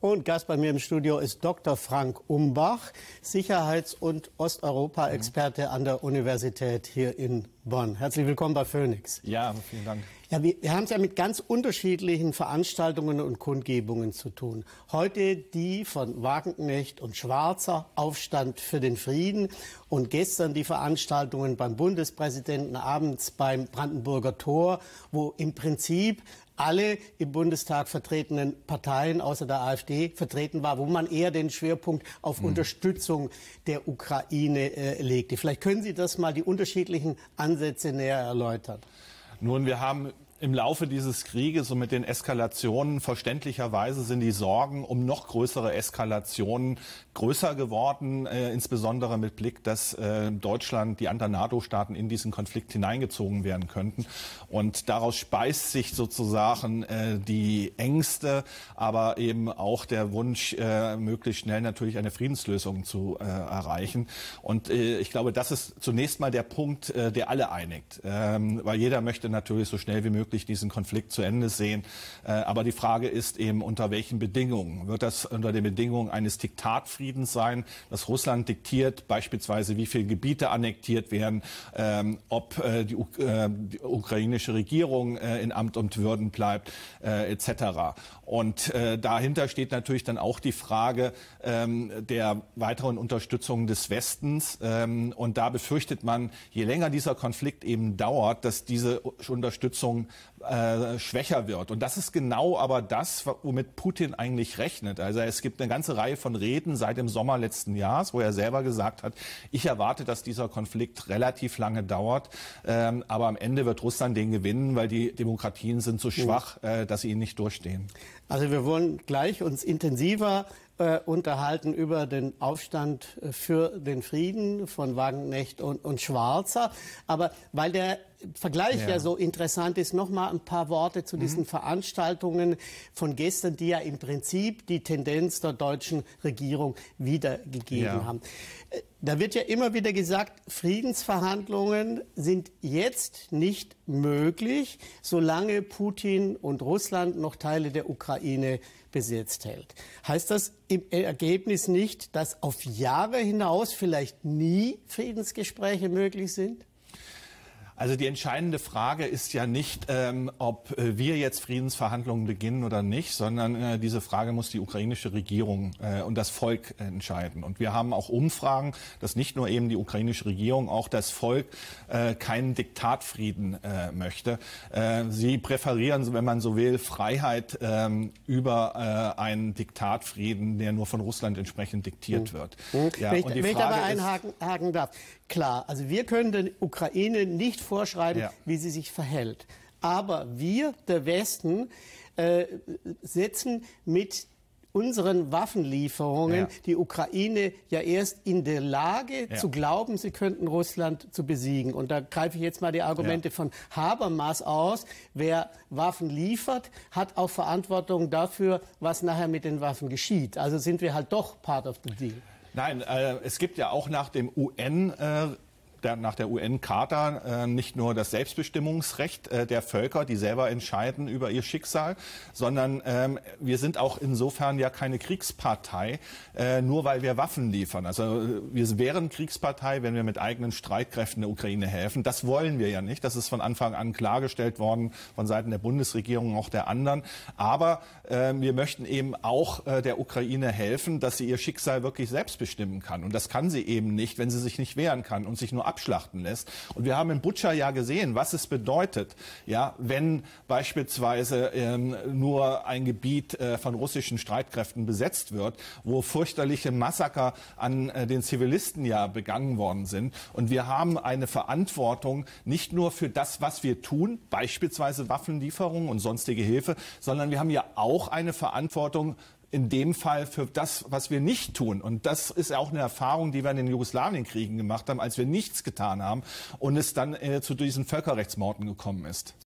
Und Gast bei mir im Studio ist Dr. Frank Umbach, Sicherheits- und Osteuropa-Experte an der Universität hier in Bonn. Herzlich willkommen bei Phoenix. Ja, vielen Dank. Ja, wir, wir haben es ja mit ganz unterschiedlichen Veranstaltungen und Kundgebungen zu tun. Heute die von Wagenknecht und Schwarzer Aufstand für den Frieden und gestern die Veranstaltungen beim Bundespräsidenten abends beim Brandenburger Tor, wo im Prinzip alle im Bundestag vertretenen Parteien außer der AfD vertreten war, wo man eher den Schwerpunkt auf mhm. Unterstützung der Ukraine äh, legte. Vielleicht können Sie das mal die unterschiedlichen Ansätze näher erläutern. Nun, wir haben im Laufe dieses Krieges und mit den Eskalationen verständlicherweise sind die Sorgen um noch größere Eskalationen größer geworden, äh, insbesondere mit Blick, dass äh, Deutschland, die anderen NATO-Staaten in diesen Konflikt hineingezogen werden könnten. Und daraus speist sich sozusagen äh, die Ängste, aber eben auch der Wunsch, äh, möglichst schnell natürlich eine Friedenslösung zu äh, erreichen. Und äh, ich glaube, das ist zunächst mal der Punkt, äh, der alle einigt, ähm, weil jeder möchte natürlich so schnell wie möglich wirklich diesen Konflikt zu Ende sehen. Äh, aber die Frage ist eben, unter welchen Bedingungen? Wird das unter den Bedingungen eines Diktatfriedens sein, dass Russland diktiert, beispielsweise wie viele Gebiete annektiert werden, ähm, ob äh, die, äh, die ukrainische Regierung in Amt und Würden bleibt, etc. Und dahinter steht natürlich dann auch die Frage ähm, der weiteren Unterstützung des Westens. Ähm, und da befürchtet man, je länger dieser Konflikt eben dauert, dass diese Unterstützung äh, schwächer wird. Und das ist genau aber das, womit Putin eigentlich rechnet. Also es gibt eine ganze Reihe von Reden seit dem Sommer letzten Jahres, wo er selber gesagt hat, ich erwarte, dass dieser Konflikt relativ lange dauert, ähm, aber am Ende wird Russland den gewinnen, weil die Demokratien sind so schwach, äh, dass sie ihn nicht durchstehen. Also wir wollen gleich uns intensiver äh, unterhalten über den Aufstand äh, für den Frieden von Wagenknecht und, und Schwarzer. Aber weil der Vergleich ja, ja so interessant ist, noch mal ein paar Worte zu diesen mhm. Veranstaltungen von gestern, die ja im Prinzip die Tendenz der deutschen Regierung wiedergegeben ja. haben. Da wird ja immer wieder gesagt, Friedensverhandlungen sind jetzt nicht möglich, solange Putin und Russland noch Teile der Ukraine besetzt hält. Heißt das im Ergebnis nicht, dass auf Jahre hinaus vielleicht nie Friedensgespräche möglich sind? Also die entscheidende Frage ist ja nicht, ähm, ob äh, wir jetzt Friedensverhandlungen beginnen oder nicht, sondern äh, diese Frage muss die ukrainische Regierung äh, und das Volk entscheiden. Und wir haben auch Umfragen, dass nicht nur eben die ukrainische Regierung, auch das Volk äh, keinen Diktatfrieden äh, möchte. Äh, sie präferieren, wenn man so will, Freiheit ähm, über äh, einen Diktatfrieden, der nur von Russland entsprechend diktiert mhm. wird. Mhm. Ja, wenn ich, wenn ich dabei einhaken darf. Klar, also wir können der Ukraine nicht vorschreiben, ja. wie sie sich verhält. Aber wir, der Westen, äh, setzen mit unseren Waffenlieferungen ja. die Ukraine ja erst in der Lage ja. zu glauben, sie könnten Russland zu besiegen. Und da greife ich jetzt mal die Argumente ja. von Habermas aus. Wer Waffen liefert, hat auch Verantwortung dafür, was nachher mit den Waffen geschieht. Also sind wir halt doch part of the deal. Nein, äh, es gibt ja auch nach dem UN äh, der, nach der UN-Charta äh, nicht nur das Selbstbestimmungsrecht äh, der Völker, die selber entscheiden über ihr Schicksal, sondern ähm, wir sind auch insofern ja keine Kriegspartei, äh, nur weil wir Waffen liefern. Also äh, wir wären Kriegspartei, wenn wir mit eigenen Streitkräften der Ukraine helfen. Das wollen wir ja nicht. Das ist von Anfang an klargestellt worden von Seiten der Bundesregierung, auch der anderen. Aber äh, wir möchten eben auch äh, der Ukraine helfen, dass sie ihr Schicksal wirklich selbst bestimmen kann. Und das kann sie eben nicht, wenn sie sich nicht wehren kann und sich nur abschlachten lässt. Und wir haben in Butscha ja gesehen, was es bedeutet, ja, wenn beispielsweise ähm, nur ein Gebiet äh, von russischen Streitkräften besetzt wird, wo fürchterliche Massaker an äh, den Zivilisten ja begangen worden sind. Und wir haben eine Verantwortung nicht nur für das, was wir tun, beispielsweise Waffenlieferungen und sonstige Hilfe, sondern wir haben ja auch eine Verantwortung in dem Fall für das, was wir nicht tun. Und das ist auch eine Erfahrung, die wir in den Jugoslawienkriegen gemacht haben, als wir nichts getan haben und es dann äh, zu diesen Völkerrechtsmorden gekommen ist.